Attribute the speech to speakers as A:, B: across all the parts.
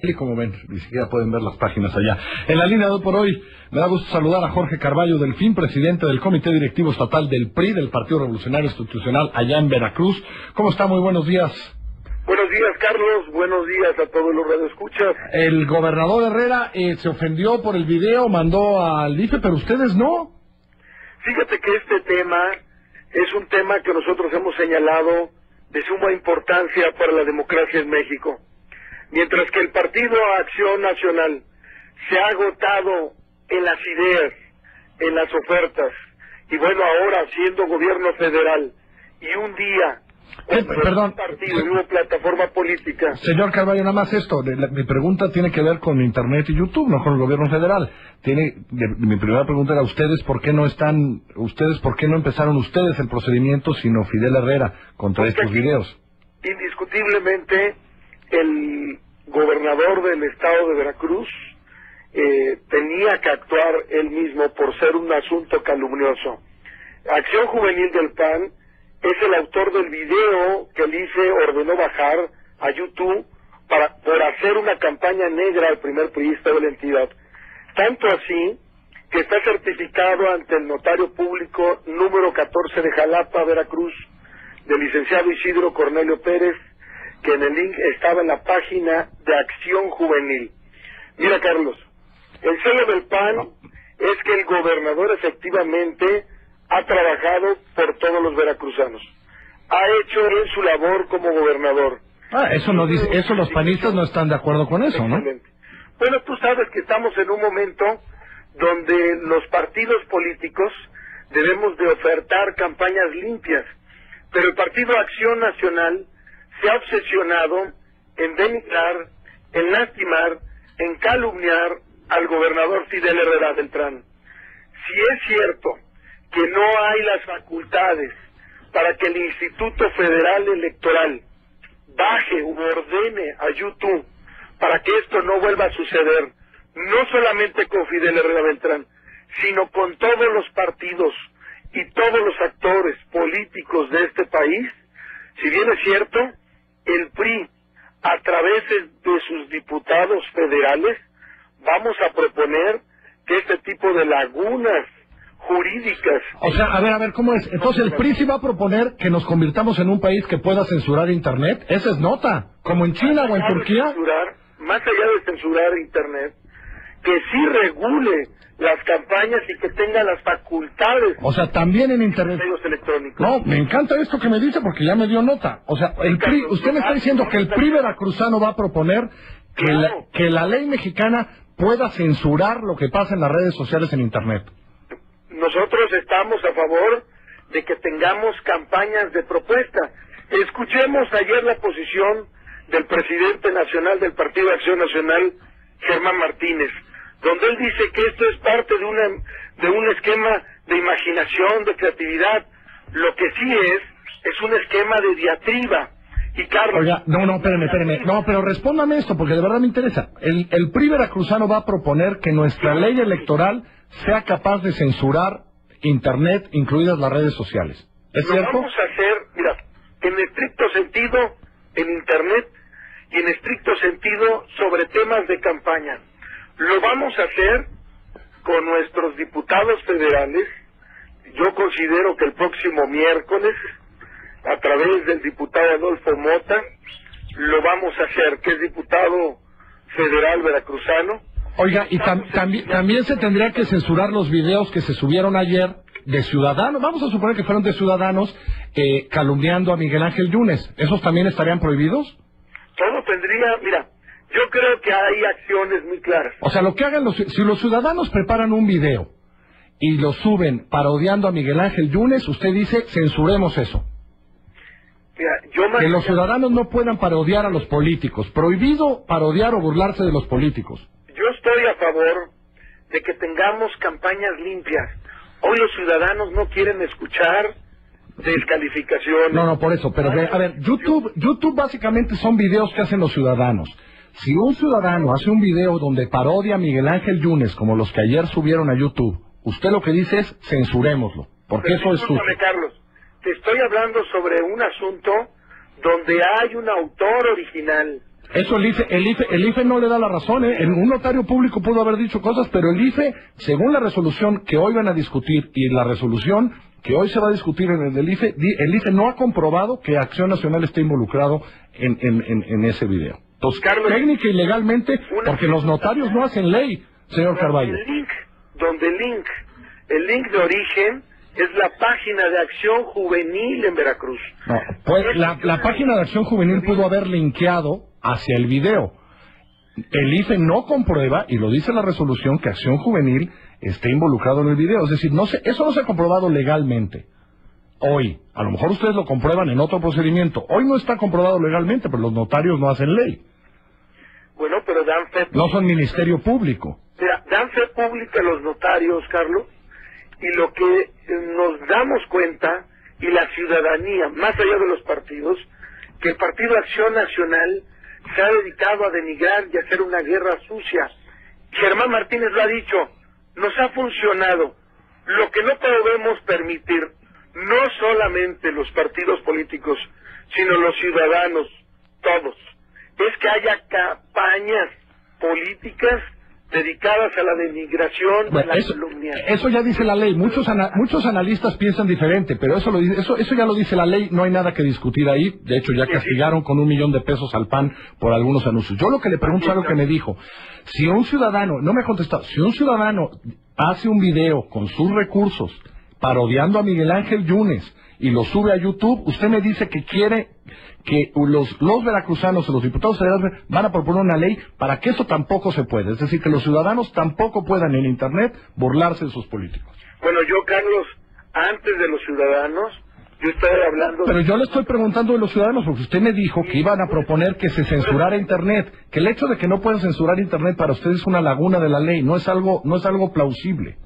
A: Y como ven, ni siquiera pueden ver las páginas allá. En la línea de por hoy, me da gusto saludar a Jorge Carballo del FIN, presidente del Comité Directivo Estatal del PRI, del Partido Revolucionario Institucional, allá en Veracruz. ¿Cómo está? Muy buenos días.
B: Buenos días, Carlos. Buenos días a todos los radioescuchas.
A: El gobernador Herrera eh, se ofendió por el video, mandó al IFE, pero ustedes no.
B: Fíjate que este tema es un tema que nosotros hemos señalado de suma importancia para la democracia en México. Mientras que el Partido Acción Nacional se ha agotado en las ideas, en las ofertas, y bueno, ahora siendo gobierno federal, y un día
A: Eh, perdón.
B: partido una plataforma política.
A: Señor Carballo, nada más esto. de la- mi pregunta tiene que ver con Internet y YouTube, no con el gobierno federal. Tiene, de- mi primera pregunta era, ¿ustedes por qué no están, ustedes por qué no empezaron ustedes el procedimiento, sino Fidel Herrera, contra
B: Porque
A: estos videos?
B: Indiscutiblemente, el gobernador del estado de Veracruz eh, tenía que actuar él mismo por ser un asunto calumnioso. Acción Juvenil del PAN es el autor del video que el IFE ordenó bajar a YouTube para, por hacer una campaña negra al primer priista de la entidad. Tanto así que está certificado ante el notario público número 14 de Jalapa, Veracruz, del licenciado Isidro Cornelio Pérez, que en el link estaba en la página de Acción Juvenil. Mira, Carlos, el sello del PAN es que el gobernador efectivamente ha trabajado por todos los veracruzanos. Ha hecho en su labor como gobernador.
A: Ah, eso no dice, eso los panistas no están de acuerdo con eso, ¿no?
B: Bueno, tú sabes que estamos en un momento donde los partidos políticos debemos de ofertar campañas limpias, pero el Partido Acción Nacional se ha obsesionado en denigrar, en lastimar, en calumniar al gobernador Fidel Herrera Beltrán. Si es cierto que no hay las facultades para que el Instituto Federal Electoral baje u ordene a YouTube para que esto no vuelva a suceder, no solamente con Fidel Herrera Beltrán, sino con todos los partidos y todos los actores políticos de este país, si bien es cierto, el PRI, a través de sus diputados federales, vamos a proponer que este tipo de lagunas jurídicas
A: O sea, a ver, a ver, ¿cómo es? Entonces el PRI sí va a proponer que nos convirtamos en un país que pueda censurar Internet. Esa es nota. Como en China o en Turquía.
B: censurar, más allá de censurar Internet, que sí regule las campañas y que tenga las facultades
A: O sea, también en Internet.
B: medios electrónicos.
A: No, me encanta esto que me dice porque ya me dio nota. O sea, el PRI, usted me está diciendo que el PRI veracruzano va a proponer que la, que la ley mexicana pueda censurar lo que pasa en las redes sociales en Internet.
B: Nosotros estamos a favor de que tengamos campañas de propuesta. Escuchemos ayer la posición del presidente nacional del Partido de Acción Nacional, Germán Martínez, donde él dice que esto es parte de, una, de un esquema de imaginación, de creatividad. Lo que sí es, es un esquema de diatriba. Y Carlos,
A: Oiga, no, no, espéreme, espéreme. No, pero respóndame esto porque de verdad me interesa. El, el PRI veracruzano va a proponer que nuestra ley electoral sea capaz de censurar Internet, incluidas las redes sociales. ¿Es
B: lo
A: cierto?
B: vamos a hacer, mira, en estricto sentido en Internet y en estricto sentido sobre temas de campaña. Lo vamos a hacer con nuestros diputados federales. Yo considero que el próximo miércoles, a través del diputado Adolfo Mota, lo vamos a hacer, que es diputado federal veracruzano.
A: Oiga, y tam- tambi- también se tendría que censurar los videos que se subieron ayer de ciudadanos, vamos a suponer que fueron de ciudadanos, eh, calumniando a Miguel Ángel Yunes. ¿Esos también estarían prohibidos?
B: Todo tendría, mira, yo creo que hay acciones muy claras.
A: O sea, lo que hagan los, si los ciudadanos preparan un video y lo suben parodiando a Miguel Ángel Yunes, usted dice, censuremos eso.
B: Mira, yo más
A: Que los ciudadanos no puedan parodiar a los políticos. Prohibido parodiar o burlarse de los políticos.
B: Yo estoy a favor de que tengamos campañas limpias. Hoy los ciudadanos no quieren escuchar descalificaciones.
A: No, no, por eso. Pero a ver, YouTube, YouTube básicamente son videos que hacen los ciudadanos. Si un ciudadano hace un video donde parodia a Miguel Ángel Yunes, como los que ayer subieron a YouTube, usted lo que dice es censurémoslo. Porque
B: Pero
A: eso es sucio.
B: Carlos, te estoy hablando sobre un asunto donde hay un autor original,
A: Eso el IFE, el IFE, el IFE no le da la razón, ¿eh? Un notario público pudo haber dicho cosas, pero el IFE, según la resolución que hoy van a discutir y la resolución que hoy se va a discutir en el IFE, el IFE no ha comprobado que Acción Nacional esté involucrado en, en, en, ese video. Entonces, Carlos, técnica y legalmente, porque los notarios no hacen ley, señor Carballo.
B: El link, donde el link, el link de origen es la página de Acción Juvenil en Veracruz.
A: No, pues la, la página de Acción Juvenil pudo haber linkeado hacia el video. El IFE no comprueba, y lo dice la resolución, que Acción Juvenil esté involucrado en el video. Es decir, no se, eso no se ha comprobado legalmente. Hoy. A lo mejor ustedes lo comprueban en otro procedimiento. Hoy no está comprobado legalmente, pero los notarios no hacen ley.
B: Bueno, pero dan fe.
A: No son ministerio público.
B: Mira, dan fe pública los notarios, Carlos, y lo que nos damos cuenta, y la ciudadanía, más allá de los partidos, que el Partido Acción Nacional se ha dedicado a denigrar y a hacer una guerra sucia. Germán Martínez lo ha dicho, nos ha funcionado. Lo que no podemos permitir, no solamente los partidos políticos, sino los ciudadanos, todos, es que haya campañas políticas dedicadas a la denigración, a la
A: eso, Eso ya dice la ley. Muchos muchos analistas piensan diferente, pero eso lo eso eso ya lo dice la ley. No hay nada que discutir ahí. De hecho, ya castigaron con un millón de pesos al PAN por algunos anuncios. Yo lo que le pregunto es algo que me dijo. Si un ciudadano, no me ha contestado, si un ciudadano hace un video con sus recursos parodiando a Miguel Ángel Yunes y lo sube a YouTube, usted me dice que quiere que los, los veracruzanos los diputados federales van a proponer una ley para que eso tampoco se pueda. Es decir, que los ciudadanos tampoco puedan en Internet burlarse de sus políticos.
B: Bueno, yo, Carlos, antes de los ciudadanos, yo estoy hablando...
A: Pero yo le estoy preguntando de los ciudadanos, porque usted me dijo que iban a proponer que se censurara Internet, que el hecho de que no puedan censurar Internet para ustedes es una laguna de la ley, no es algo, no es algo plausible.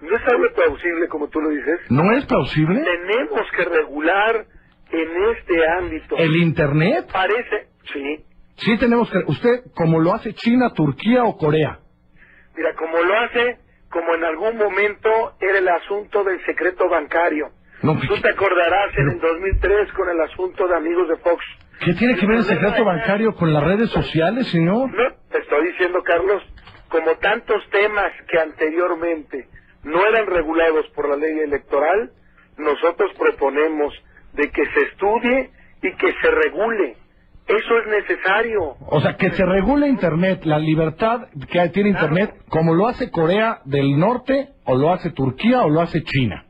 B: No es algo plausible, como tú lo dices.
A: ¿No es plausible?
B: Tenemos que regular en este ámbito.
A: ¿El Internet?
B: Parece, sí.
A: Sí tenemos que... ¿Usted como lo hace China, Turquía o Corea?
B: Mira, como lo hace, como en algún momento era el asunto del secreto bancario. No, Tú te acordarás en el 2003 con el asunto de amigos de Fox.
A: ¿Qué tiene que ver el secreto bancario con las redes sociales, señor?
B: No, te estoy diciendo, Carlos, como tantos temas que anteriormente no eran regulados por la ley electoral, nosotros proponemos de que se estudie y que se regule. Eso es necesario.
A: O sea, que se regule Internet, la libertad que tiene Internet, como lo hace Corea del Norte, o lo hace Turquía, o lo hace China.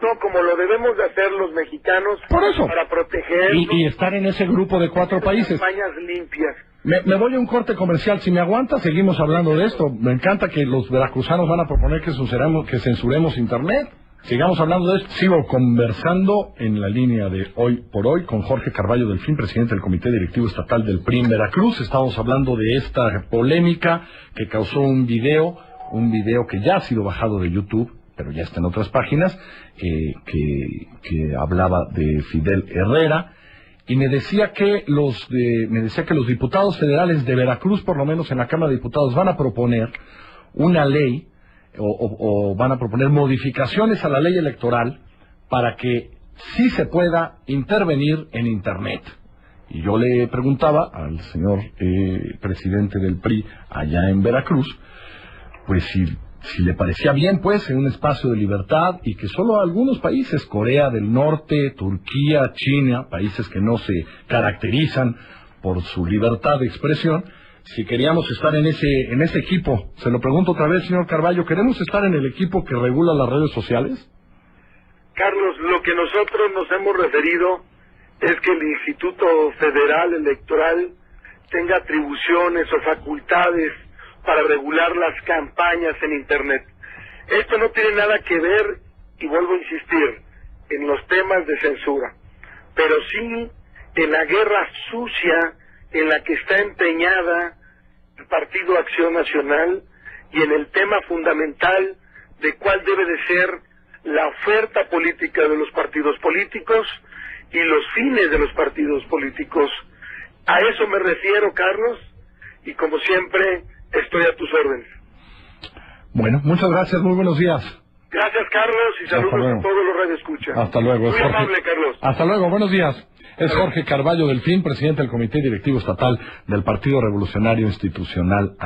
B: No, como lo debemos de hacer los mexicanos
A: Por eso.
B: para proteger
A: y, estar en ese grupo de cuatro países.
B: limpias.
A: Me, voy a un corte comercial. Si me aguanta, seguimos hablando de esto. Me encanta que los veracruzanos van a proponer que censuremos, Internet. Sigamos hablando de esto. Sigo conversando en la línea de hoy por hoy con Jorge Carballo del FIN, presidente del Comité Directivo Estatal del PRI en Veracruz. Estamos hablando de esta polémica que causó un video, un video que ya ha sido bajado de YouTube, pero ya está en otras páginas, que, que hablaba de Fidel Herrera. Y me decía que los de, me decía que los diputados federales de Veracruz, por lo menos en la Cámara de Diputados, van a proponer una ley o, van a proponer modificaciones a la ley electoral para que sí se pueda intervenir en Internet. Y yo le preguntaba al señor eh, presidente del PRI allá en Veracruz, pues si, si le parecía bien, pues, en un espacio de libertad y que solo algunos países, Corea del Norte, Turquía, China, países que no se caracterizan por su libertad de expresión, si queríamos estar en ese, en ese equipo. Se lo pregunto otra vez, señor Carballo, ¿queremos estar en el equipo que regula las redes sociales?
B: Carlos, lo que nosotros nos hemos referido es que el Instituto Federal Electoral tenga atribuciones o facultades para regular las campañas en Internet. Esto no tiene nada que ver, y vuelvo a insistir, en los temas de censura, pero sí en la guerra sucia en la que está empeñada el Partido Acción Nacional y en el tema fundamental de cuál debe de ser la oferta política de los partidos políticos y los fines de los partidos políticos. A eso me refiero, Carlos, y como siempre, estoy a tus órdenes.
A: Bueno, muchas gracias, muy buenos días.
B: Gracias, Carlos, y saludos a todos los radioescuchas.
A: Hasta luego.
B: Muy amable, Carlos.
A: Hasta luego, buenos días. Es Jorge Carballo Delfín, presidente del Comité Directivo Estatal del Partido Revolucionario Institucional.